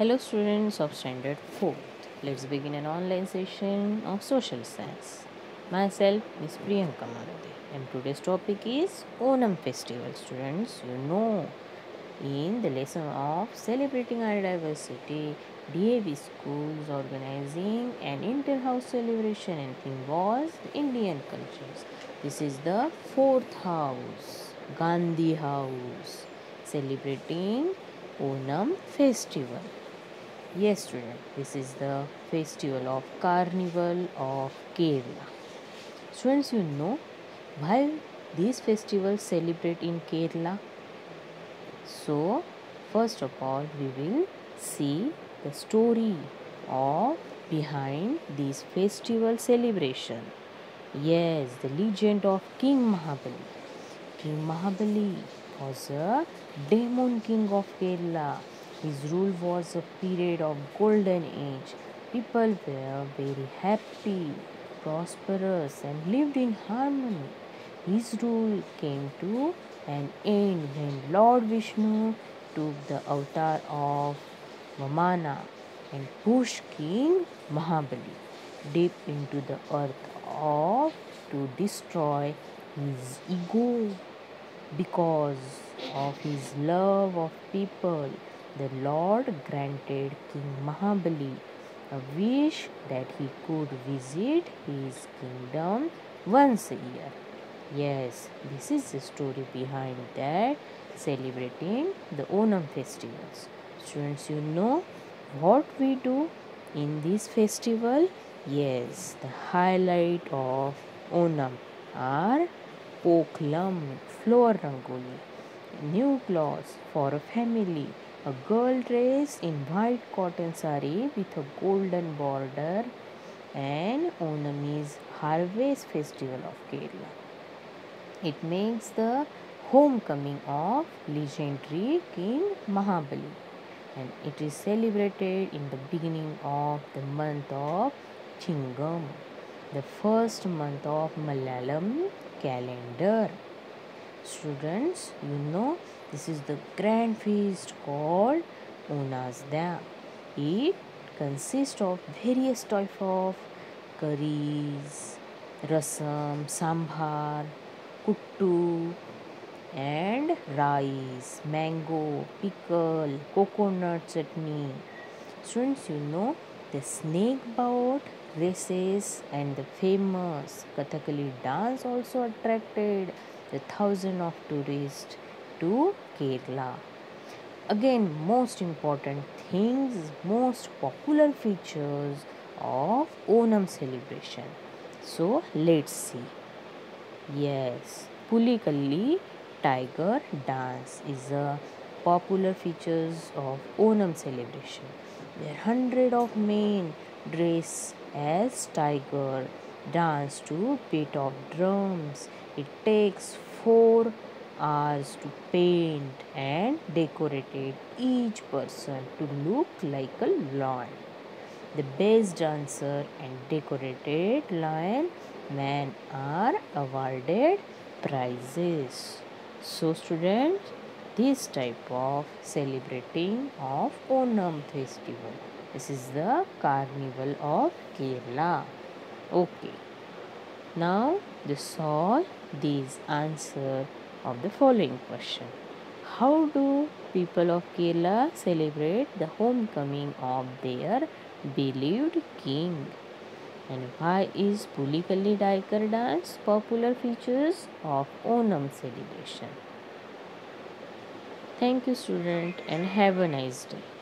Hello students of standard 4th. Let's begin an online session of social science. Myself Miss Priyanka Malade and today's topic is Onam festival students. You know in the lesson of celebrating our diversity DAV schools organizing an inter-house celebration and theme was Indian cultures. This is the fourth house, Gandhi house, celebrating Onam festival. Yes, student, this is the festival of Carnival of Kerala. Students, you know why these festivals celebrate in Kerala? So, first of all, we will see the story of behind this festival celebration. Yes, the legend of King Mahabali. King Mahabali was a demon king of Kerala. His rule was a period of golden age. People were very happy, prosperous, and lived in harmony. His rule came to an end when Lord Vishnu took the avatar of Vamana and pushed King Mahabali deep into the earth of to destroy his ego because of his love of people the lord granted king mahabali a wish that he could visit his kingdom once a year. Yes this is the story behind that celebrating the onam festivals. Students you know what we do in this festival? Yes the highlight of onam are pookalam floor rangoli new clothes for a family a girl dressed in white cotton saree with a golden border and onam is harvest festival of kerala. It makes the homecoming of legendary king mahabali. And it is celebrated in the beginning of the month of chingam the first month of malayalam calendar. Students you know this is the grand feast called Onas Dam. It consists of various type of curries, rasam, sambar, kuttu, and rice, mango, pickle, coconut chutney. Students, you know the snake boat races and the famous Kathakali dance also attracted the thousand of tourists to Kerala. Again, most important things, most popular features of Onam celebration. So, let's see. Yes, Pulikali tiger dance is a popular features of Onam celebration. There are hundred of men dress as tiger dance to beat of drums. It takes four hours to paint and decorate each person to look like a lion. The best dancer and decorated lion man are awarded prizes. So students, this type of celebrating of Onam festival. This is the carnival of Kerala. Okay. Now this solve these answer of the following question. How do people of Kerala celebrate the homecoming of their beloved king? And why is Pulikali Tiger dance popular features of Onam celebration? Thank you student and have a nice day.